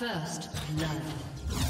First love.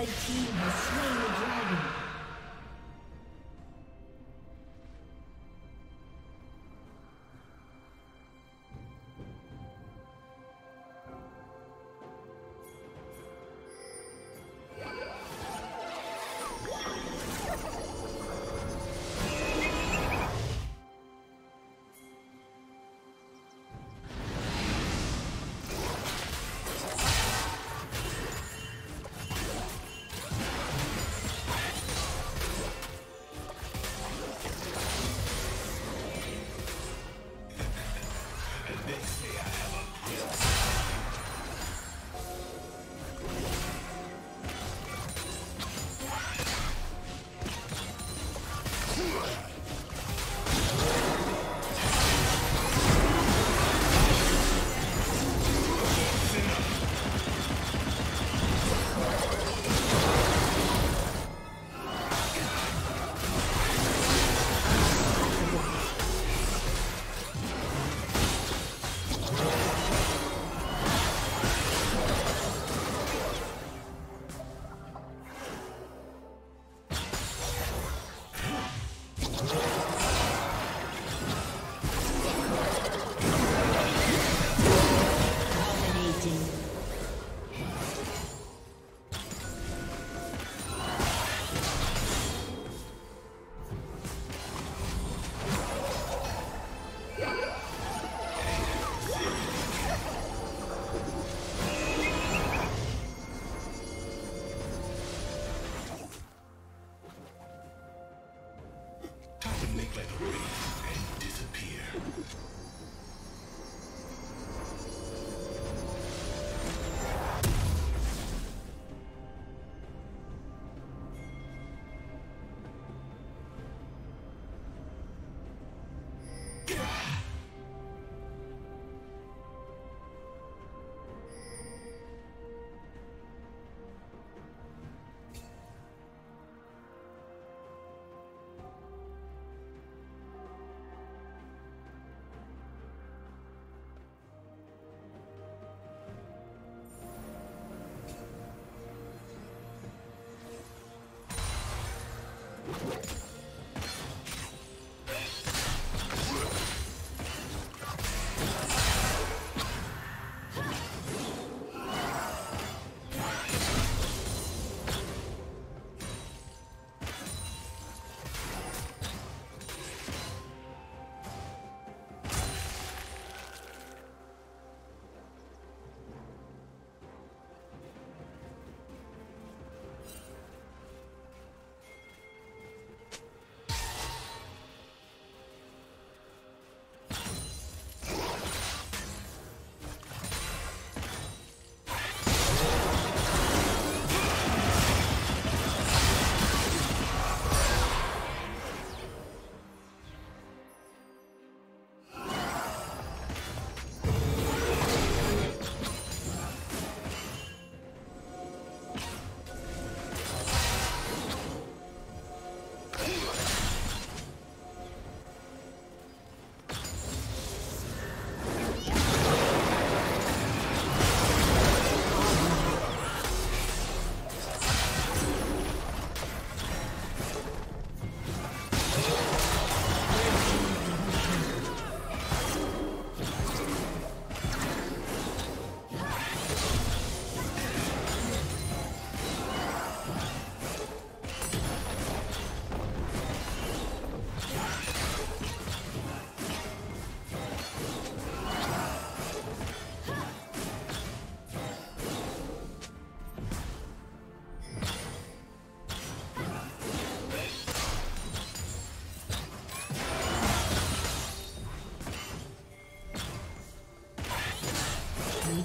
Red team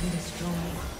Destroy. destroyed.